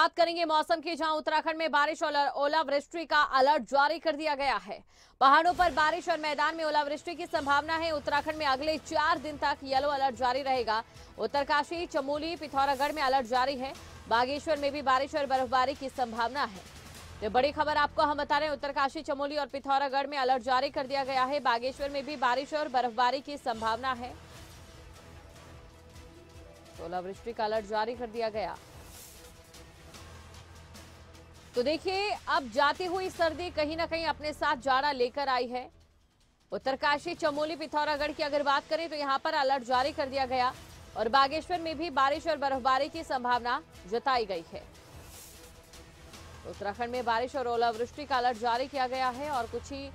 बात करेंगे मौसम की, जहाँ उत्तराखंड में बारिश और ओलावृष्टि का अलर्ट जारी कर दिया गया है। पहाड़ों पर बारिश और मैदान में ओलावृष्टि की संभावना है। उत्तराखंड में अगले चार दिन तक येलो अलर्ट जारी रहेगा। उत्तरकाशी, चमोली, पिथौरागढ़ में अलर्ट जारी है। बागेश्वर में भी बारिश और बर्फबारी की संभावना है। ये बड़ी खबर आपको हम बता रहे हैं। उत्तरकाशी, चमोली और पिथौरागढ़ में अलर्ट जारी कर दिया गया है। बागेश्वर में भी बारिश और बर्फबारी की संभावना है। ओलावृष्टि का अलर्ट जारी कर दिया गया। तो देखिए, अब जाती हुई सर्दी कहीं ना कहीं अपने साथ जाड़ा लेकर आई है। उत्तरकाशी, चमोली, पिथौरागढ़ की अगर बात करें तो यहाँ पर अलर्ट जारी कर दिया गया और बागेश्वर में भी बारिश और बर्फबारी की संभावना जताई गई है। उत्तराखंड में बारिश और ओलावृष्टि का अलर्ट जारी किया गया है और कुछ ही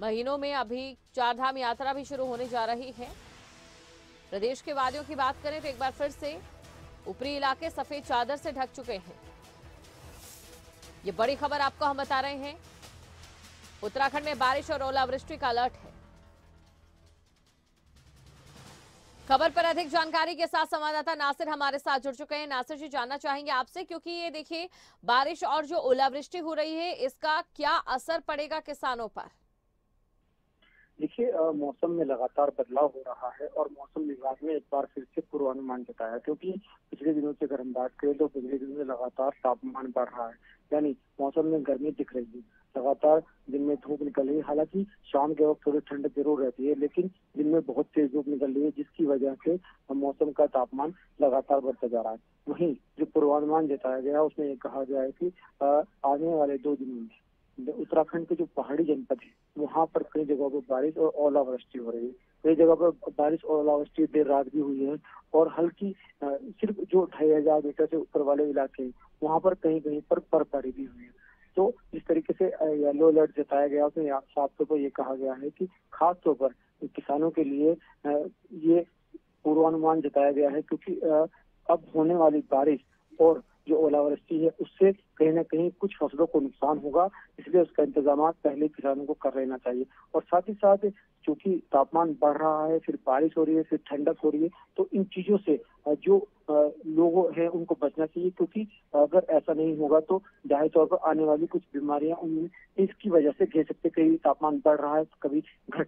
महीनों में अभी चारधाम यात्रा भी शुरू होने जा रही है। प्रदेश के वादियों की बात करें तो एक बार फिर से ऊपरी इलाके सफ़ेद चादर से ढक चुके हैं। ये बड़ी खबर आपको हम बता रहे हैं। उत्तराखंड में बारिश और ओलावृष्टि का अलर्ट है। खबर पर अधिक जानकारी के साथ संवाददाता नासिर हमारे साथ जुड़ चुके हैं। नासिर जी, जानना चाहेंगे आपसे, क्योंकि ये देखिए, बारिश और जो ओलावृष्टि हो रही है, इसका क्या असर पड़ेगा किसानों पर? देखिए मौसम में लगातार बदलाव हो रहा है और मौसम विभाग ने एक बार फिर से पूर्वानुमान जताया, क्योंकि पिछले दिनों से अगर हम बात करें तो पिछले दिनों में लगातार तापमान बढ़ रहा है। यानी मौसम में गर्मी दिख रही है। लगातार दिन में धूप निकल रही है। हालाँकि शाम के वक्त थोड़ी ठंड ज़रूर रहती है, लेकिन दिन में बहुत तेज धूप निकल रही है, जिसकी वजह से मौसम का तापमान लगातार बढ़ता जा रहा है। वहीं जो पूर्वानुमान जताया गया, उसमें ये कहा गया है कि आने वाले दो दिनों में उत्तराखंड के जो पहाड़ी जनपद है, वहाँ पर कई जगहों पर बारिश और ओलावृष्टि हो रही है। कई जगह पर बारिश और ओलावृष्टि देर रात भी हुई है और हल्की सिर्फ़ जो ढाई हज़ार मीटर से ऊपर वाले इलाके वहाँ पर कहीं कहीं पर बर्फबारी भी हुई है। तो इस तरीके से येलो अलर्ट जताया गया उसमें साफ़ तौर पर यह कहा गया है कि खास तौर पर किसानों के लिए ये पूर्वानुमान जताया गया है क्योंकि अब होने वाली बारिश और जो ओलावृष्टि है, उससे कहीं ना कहीं कुछ फ़सलों को नुकसान होगा। इसलिए उसका इंतज़ाम पहले किसानों को कर लेना चाहिए। और साथ ही साथ चूँकि तापमान बढ़ रहा है, फिर बारिश हो रही है, फिर ठंडक हो रही है तो इन चीज़ों से जो लोग हैं, उनको बचना चाहिए। क्योंकि अगर ऐसा नहीं होगा तो ज़ाहिर तौर पर आने वाली कुछ बीमारियाँ उनमें इसकी वजह से घेर सकते कहीं तापमान बढ़ रहा है, कभी घट रहा है।